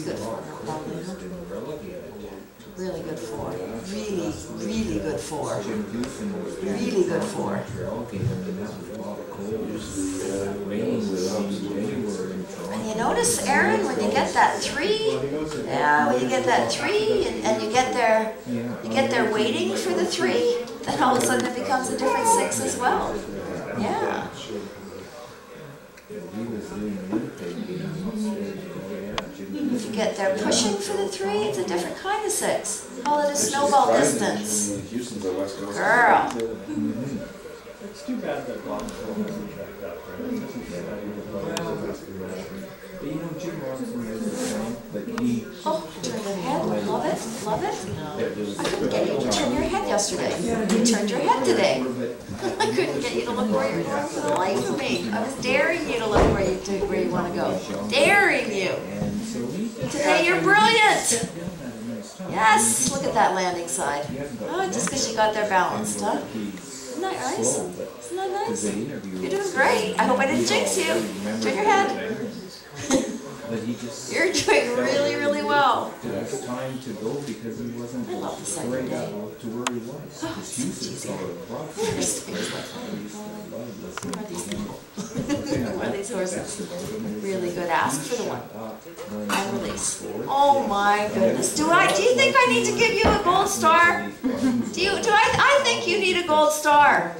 good four, not bad. Really good four. Really, really good four. Really good four. And you notice, Aaron, when you get that three, yeah, when you get that three and, and you get there, you get there waiting for the three, then all of a sudden it becomes a different six as well. Yeah. Get there pushing for the three, it's a different kind of six. Call it a snowball distance. Houston's the West Coast. Girl. It's too bad that Bob's wasn't checked up, right? It doesn't say that he was But you know, Jim Robinson has the same, but he, Oh, turn your head. Love it. Love it. I couldn't get you to turn your head yesterday. You turned your head today. I couldn't get you to look where you're going for the life of me. I was daring you to look where you to, where you want to go. Daring you. And so we Today you're brilliant. stepped down at a nice time. Yes. Look at that landing side. He hasn't got Oh, just because you got there balanced, huh? Isn't that nice? Isn't that nice? You're doing great. I hope I didn't jinx you. Turn your head. But he just. You're doing really, really well. It was time to go because he wasn't I love the second day. up to where he was. Oh, His so Houston easy. saw it across. Where's I these- used to love listening Where are to these him. People? Where are these horses? Really good. Ask for the one. And release. Oh my goodness. Do I, do you think I need to give you a gold star? Do you, do I, I think you need a gold star.